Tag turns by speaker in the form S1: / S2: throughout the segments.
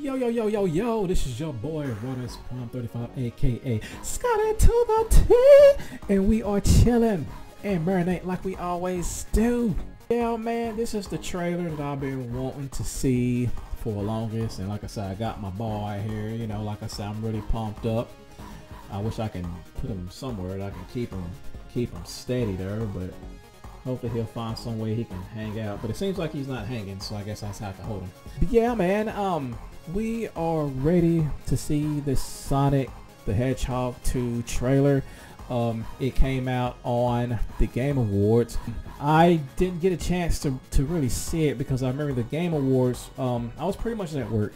S1: Yo, yo, yo, yo, yo, this is your boy, Waters Prime 35, aka Scotty to the T, and we are chilling and marinate like we always do. Yeah, man, this is the trailer that I've been wanting to see for the longest, and like I said, I got my boy here, you know, like I said, I'm really pumped up. I wish I can put him somewhere that I can keep him, keep him steady there, but hopefully he'll find some way he can hang out. But it seems like he's not hanging, so I guess I just have to hold him. But yeah, man, um, we are ready to see the Sonic the Hedgehog 2 trailer. Um, it came out on the Game Awards. I didn't get a chance to, to really see it because I remember the Game Awards, um, I was pretty much at work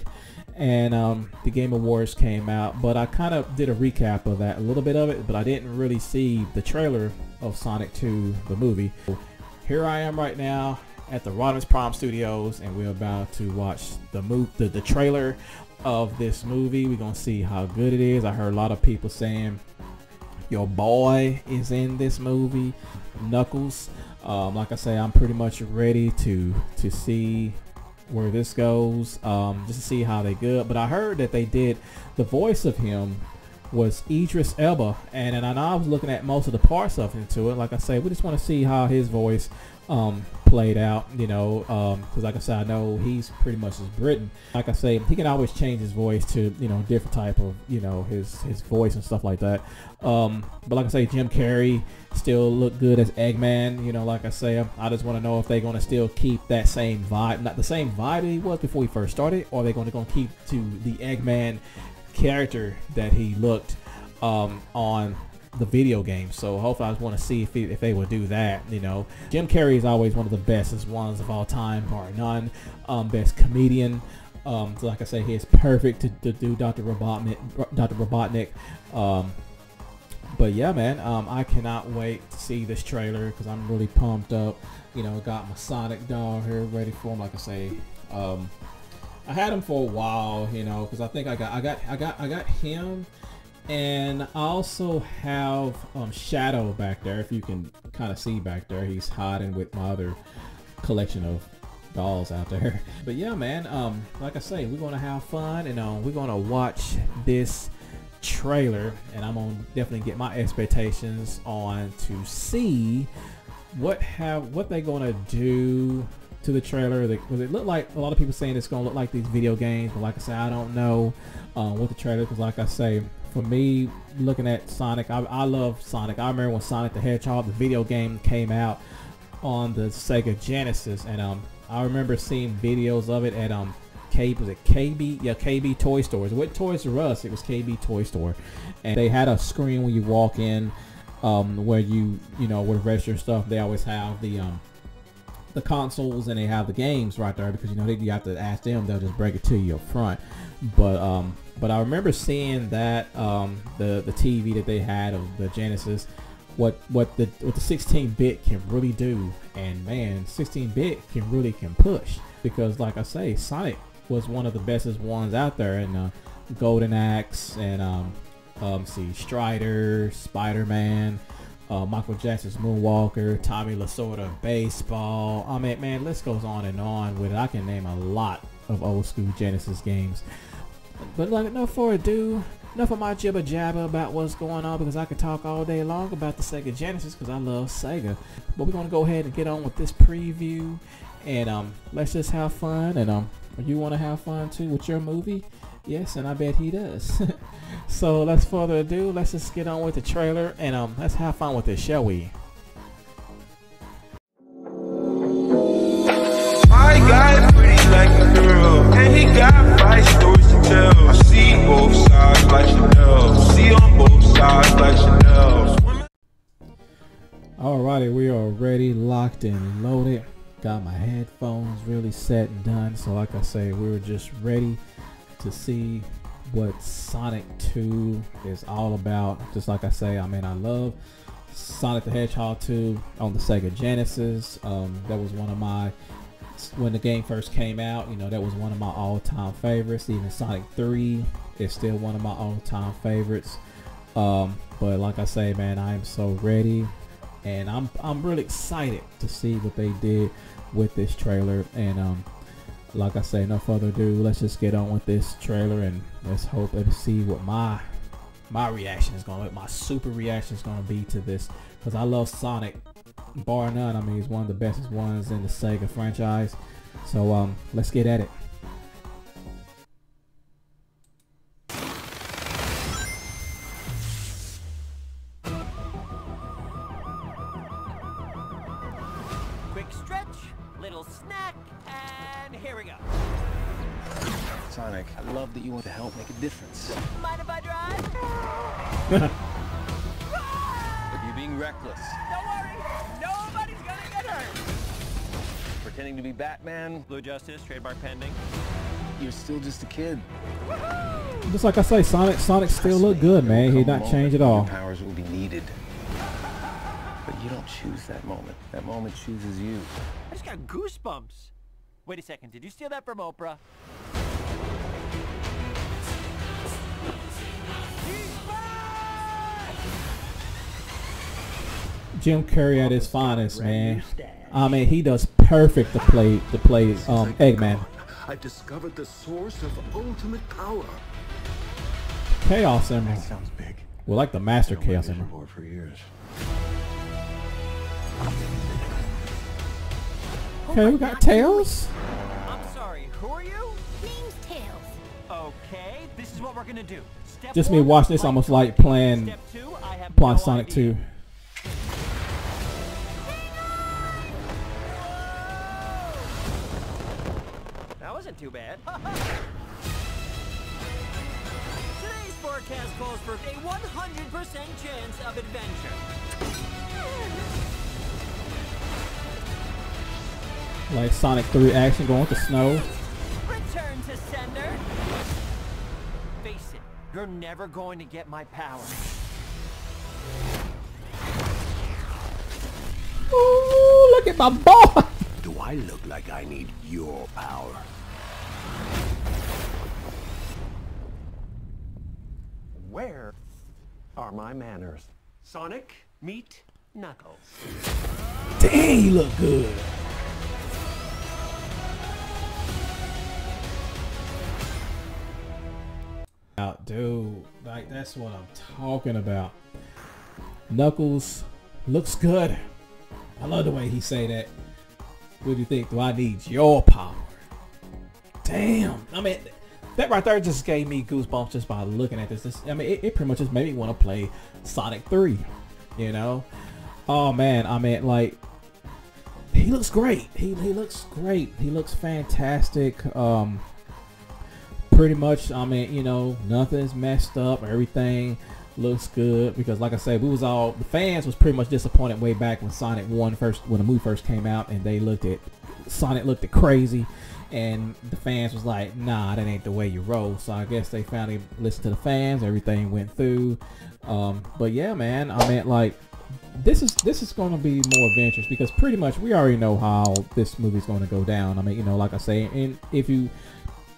S1: and um, the Game Awards came out, but I kind of did a recap of that, a little bit of it, but I didn't really see the trailer of Sonic 2, the movie. Here I am right now at the Rodimus Prime Studios, and we're about to watch the move the, the trailer of this movie. We're gonna see how good it is. I heard a lot of people saying your boy is in this movie, Knuckles. Um, like I say, I'm pretty much ready to to see where this goes, um, just to see how they good. But I heard that they did the voice of him was Idris Elba, and, and I know I was looking at most of the parts of into it. Like I say, we just want to see how his voice um, played out, you know, because um, like I said, I know he's pretty much as Britain. Like I say, he can always change his voice to, you know, different type of, you know, his his voice and stuff like that. Um, but like I say, Jim Carrey still look good as Eggman. You know, like I say, I just want to know if they're going to still keep that same vibe, not the same vibe that he was before he first started, or are they going to go keep to the Eggman character that he looked um, on the video game. So hopefully I just want to see if, if they would do that. You know, Jim Carrey is always one of the bestest ones of all time, bar none. Um, best comedian. Um, so like I say, he is perfect to, to do Dr. Robotnik. Dr. Robotnik. Um, but yeah, man, um, I cannot wait to see this trailer because I'm really pumped up. You know, got my Sonic doll here ready for him. Like I say, um, I had him for a while. You know, because I think I got, I got, I got, I got him and I also have um, Shadow back there. If you can kind of see back there, he's hiding with my other collection of dolls out there. But yeah, man, um, like I say, we're gonna have fun and um, we're gonna watch this trailer, and I'm gonna definitely get my expectations on to see what have what they're gonna do to the trailer. Because it looked like a lot of people saying it's gonna look like these video games, but like I said, I don't know um, what the trailer. Because like I say, for me, looking at Sonic, I, I love Sonic. I remember when Sonic the Hedgehog, the video game, came out on the Sega Genesis, and um, I remember seeing videos of it at um, K was it KB? Yeah, KB Toy Stores. With Toys R Us, it was KB Toy Store, and they had a screen when you walk in, um, where you you know would register stuff. They always have the um, the consoles and they have the games right there because you know they, you have to ask them. They'll just break it to you up front. But um, but I remember seeing that um, the the TV that they had of the Genesis, what what the what the 16-bit can really do, and man, 16-bit can really can push because like I say, Sonic was one of the bestest ones out there, and uh, Golden Axe and um, um, see Strider, Spider Man. Uh, Michael Jackson's Moonwalker, Tommy Lasorda, baseball. I mean, man, list goes on and on with it. I can name a lot of old school Genesis games. But like, no further ado, enough of my jibber jabber about what's going on because I could talk all day long about the Sega Genesis because I love Sega. But we're gonna go ahead and get on with this preview, and um, let's just have fun. And um, you want to have fun too with your movie? Yes, and I bet he does. so let's further ado, let's just get on with the trailer and um, let's have fun with it, shall we?
S2: My guy pretty like a girl, and he got five stories to tell. I see both sides like Chanel, see on both sides like Chanel.
S1: Alrighty, we are ready, locked and loaded. Got my headphones really set and done. So like I say, we were just ready to see what Sonic 2 is all about. Just like I say, I mean, I love Sonic the Hedgehog 2 on the Sega Genesis. Um, that was one of my when the game first came out. You know, that was one of my all-time favorites. Even Sonic 3 is still one of my all-time favorites. Um, but like I say, man, I am so ready, and I'm I'm really excited to see what they did with this trailer. And um, like I say, no further ado, let's just get on with this trailer and let's hope and see what my my reaction is gonna be my super reaction is gonna be to this. Because I love Sonic bar none. I mean he's one of the best ones in the Sega franchise. So um let's get at it.
S3: Quick stretch, little snack, and here we go.
S4: Sonic, I love that you want to help make a difference.
S3: Mind if I drive?
S4: But you're being reckless.
S3: Don't worry, nobody's gonna get hurt.
S4: Pretending to be Batman,
S3: Blue Justice, trademark pending.
S4: you're still just a kid.
S1: just like I say Sonic Sonic still look good man he not changed at all
S4: powers will be needed. But you don't choose that moment. That moment chooses you.
S3: I just got goosebumps. Wait a second, did you steal that from Oprah?
S1: Jim Carrey at his finest man I mean he does perfect to play to play um Eggman
S5: I've discovered the source of ultimate power.
S1: Chaos Emerald
S4: Sounds big.
S1: well like the Master Chaos Emerald
S5: for for years.
S1: Okay we got Tails
S3: I'm sorry, who are you?
S6: Name's Tails.
S3: Okay, this is what we're gonna do. Step
S1: Just me
S3: one,
S1: watching this almost like playing
S3: Step two,
S1: playing
S3: no
S1: Sonic
S3: idea.
S1: 2
S3: That wasn't too bad. Today's forecast calls for a 100% chance of adventure.
S1: Like Sonic 3 action going with the snow
S3: Return to sender. Face it, you're never going to get my power.
S1: Ooh, look at my boy
S5: Do I look like I need your power?
S7: Where are my manners? Sonic, meet Knuckles.
S1: dang he look good like that's what I'm talking about. Knuckles looks good. I love the way he say that. What do you think? Do I need your power? Damn. I mean that right there just gave me goosebumps just by looking at this, this I mean it, it pretty much just made me want to play Sonic 3 you know? Oh man. I mean like he looks great. He, he looks great. He looks fantastic. Um pretty much i mean you know nothing's messed up. Everything looks good because like i said we was all the fans was pretty much disappointed way back when sonic 1 first when the movie first came out and they looked at sonic looked at crazy and the fans was like nah that ain't the way you roll. So i guess they finally listened to the fans. Everything went through. Um but yeah man i mean like this is this is going to be more adventurous because pretty much we already know how this movie's going to go down. I mean, you know, like I say, and if you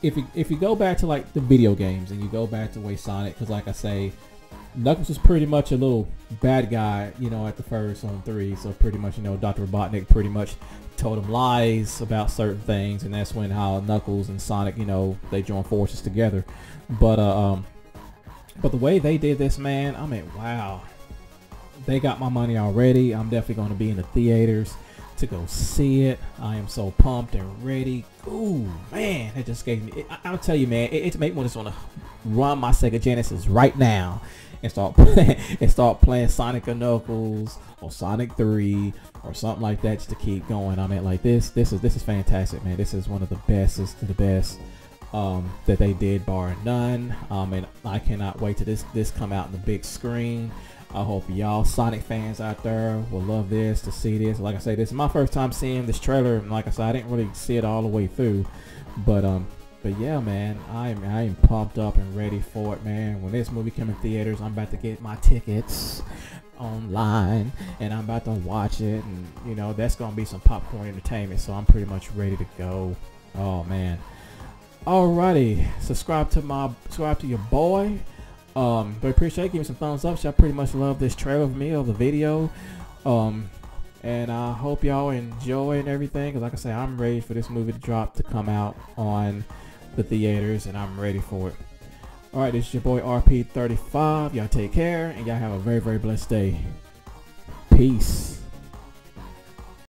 S1: if you if you go back to like the video games and you go back to way Sonic, because like I say, Knuckles was pretty much a little bad guy, you know, at the first on three. So pretty much, you know, Dr. Robotnik pretty much told him lies about certain things, and that's when how Knuckles and Sonic, you know, they joined forces together. But uh, um, but the way they did this, man, I mean, wow, they got my money already. I'm definitely going to be in the theaters to go see it. I am so pumped and ready. Ooh, man, it just gave me. It, I, I'll tell you, man, it, it made me just want to run my Sega Genesis right now and start playing and start playing Sonic and Knuckles or Sonic 3 or something like that just to keep going. I mean, like this, this is this is fantastic, man. This is one of the bestest to the best um, that they did, bar none. Um, and I cannot wait to this this come out in the big screen. I hope y'all Sonic fans out there will love this to see this. Like I say, this is my first time seeing this trailer. Like I said, I didn't really see it all the way through, but um, but yeah, man, I'm I'm pumped up and ready for it, man. When this movie come in theaters, I'm about to get my tickets online and I'm about to watch it, and you know that's gonna be some popcorn entertainment. So I'm pretty much ready to go. Oh man. Alrighty, subscribe to my subscribe to your boy. Um, but appreciate it. Give me some thumbs up. Y'all pretty much love this trailer of me of the video. Um, And I hope y'all enjoy and everything. Cause like I say, I'm ready for this movie to drop to come out on the theaters, and I'm ready for it. All right, this is your boy RP35. Y'all take care, and y'all have a very, very blessed day. Peace.